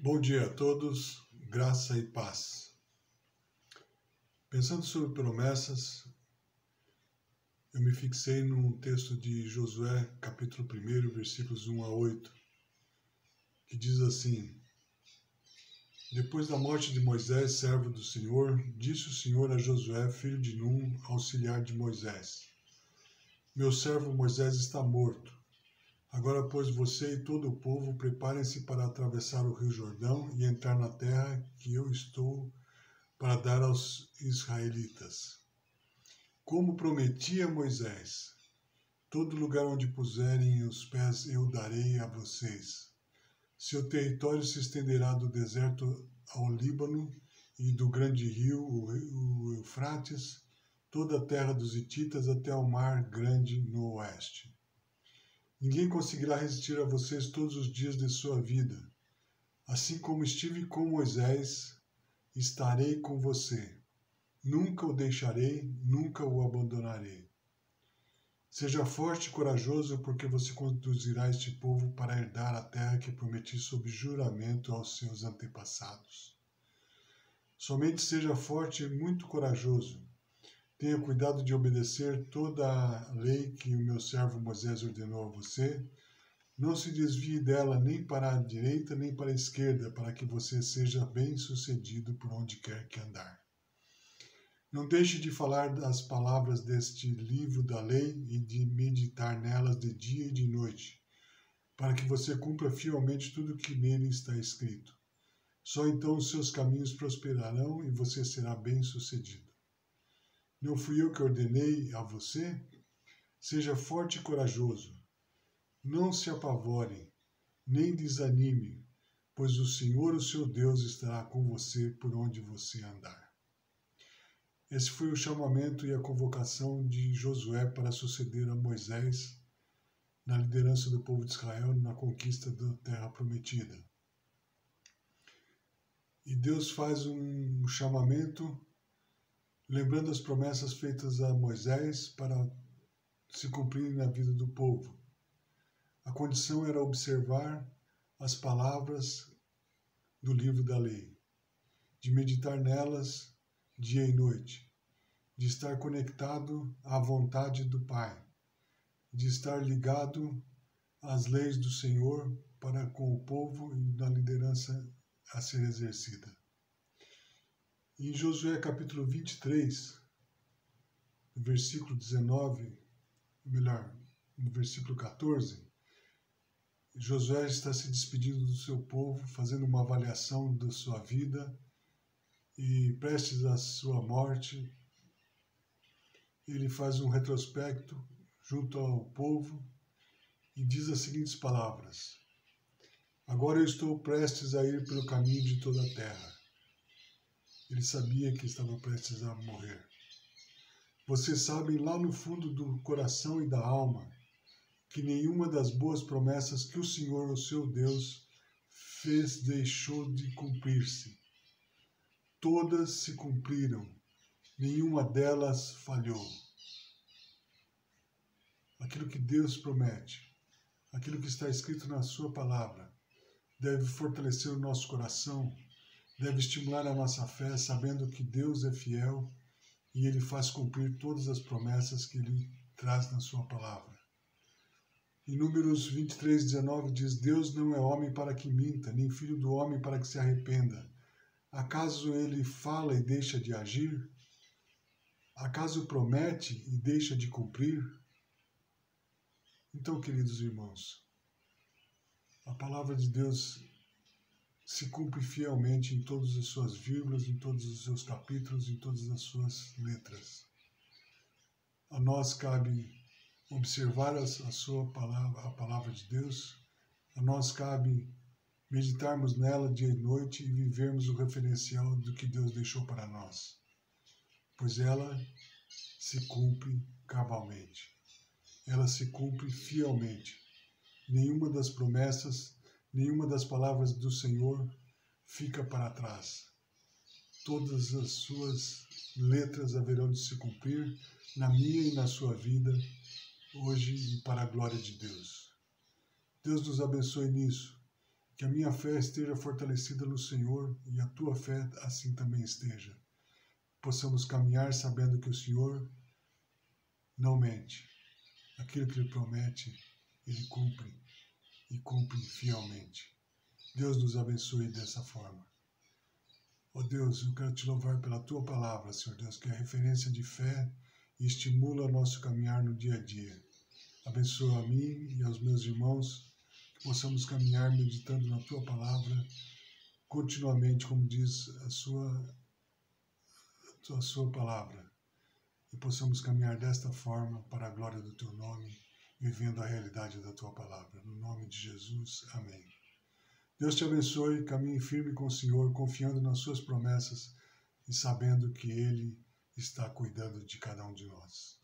Bom dia a todos, graça e paz. Pensando sobre promessas, eu me fixei num texto de Josué, capítulo 1, versículos 1 a 8, que diz assim: Depois da morte de Moisés, servo do Senhor, disse o Senhor a Josué, filho de Num, auxiliar de Moisés: Meu servo Moisés está morto Agora, pois, você e todo o povo preparem-se para atravessar o rio Jordão e entrar na terra que eu estou para dar aos israelitas. Como prometi a Moisés, todo lugar onde puserem os pés eu darei a vocês. Seu território se estenderá do deserto ao Líbano e do grande rio, o Eufrates, toda a terra dos Hititas até o mar grande no oeste. Ninguém conseguirá resistir a vocês todos os dias de sua vida. Assim como estive com Moisés, estarei com você. Nunca o deixarei, nunca o abandonarei. Seja forte e corajoso, porque você conduzirá este povo para herdar a terra que prometi sob juramento aos seus antepassados. Somente seja forte e muito corajoso Tenha cuidado de obedecer toda a lei que o meu servo Moisés ordenou a você. Não se desvie dela nem para a direita nem para a esquerda, para que você seja bem-sucedido por onde quer que andar. Não deixe de falar das palavras deste livro da lei e de meditar nelas de dia e de noite, para que você cumpra fielmente tudo o que nele está escrito. Só então os seus caminhos prosperarão e você será bem-sucedido. Não fui eu que ordenei a você? Seja forte e corajoso. Não se apavore, nem desanime, pois o Senhor, o seu Deus, estará com você por onde você andar. Esse foi o chamamento e a convocação de Josué para suceder a Moisés na liderança do povo de Israel na conquista da terra prometida. E Deus faz um chamamento lembrando as promessas feitas a Moisés para se cumprirem na vida do povo. A condição era observar as palavras do livro da lei, de meditar nelas dia e noite, de estar conectado à vontade do Pai, de estar ligado às leis do Senhor para com o povo e na liderança a ser exercida. Em Josué capítulo 23, versículo 19, melhor, no versículo 14, Josué está se despedindo do seu povo, fazendo uma avaliação da sua vida e prestes à sua morte, ele faz um retrospecto junto ao povo e diz as seguintes palavras: Agora eu estou prestes a ir pelo caminho de toda a terra ele sabia que estava prestes a morrer. Vocês sabem lá no fundo do coração e da alma que nenhuma das boas promessas que o Senhor, o seu Deus, fez deixou de cumprir-se. Todas se cumpriram, nenhuma delas falhou. Aquilo que Deus promete, aquilo que está escrito na Sua palavra, deve fortalecer o nosso coração deve estimular a nossa fé, sabendo que Deus é fiel e Ele faz cumprir todas as promessas que Ele traz na Sua palavra. Em Números 23, 19 diz: Deus não é homem para que minta, nem filho do homem para que se arrependa. Acaso ele fala e deixa de agir? Acaso promete e deixa de cumprir? Então, queridos irmãos, a palavra de Deus se cumpre fielmente em todas as suas vírgulas, em todos os seus capítulos, em todas as suas letras. A nós cabe observar a, sua palavra, a palavra de Deus, a nós cabe meditarmos nela dia e noite e vivermos o referencial do que Deus deixou para nós, pois ela se cumpre cabalmente, ela se cumpre fielmente. Nenhuma das promessas nenhuma das palavras do Senhor fica para trás. Todas as suas letras haverão de se cumprir na minha e na sua vida, hoje e para a glória de Deus. Deus nos abençoe nisso, Que a minha fé esteja fortalecida no Senhor e a tua fé assim também esteja. Possamos caminhar sabendo que o Senhor não mente. Aquilo que ele promete, ele cumpre e cumpre fielmente. Deus nos abençoe dessa forma. Ó oh Deus, eu quero te louvar pela tua palavra, Senhor Deus, que é referência de fé e estimula nosso caminhar no dia a dia. Abençoa a mim e aos meus irmãos, que possamos caminhar meditando na tua palavra continuamente, como diz a sua, a sua palavra, e possamos caminhar desta forma para a glória do teu nome, vivendo a realidade da tua palavra. No nome de Jesus, amém. Deus te abençoe, caminhe firme com o Senhor, confiando nas suas promessas e sabendo que Ele está cuidando de cada um de nós.